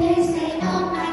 There's say, oh, my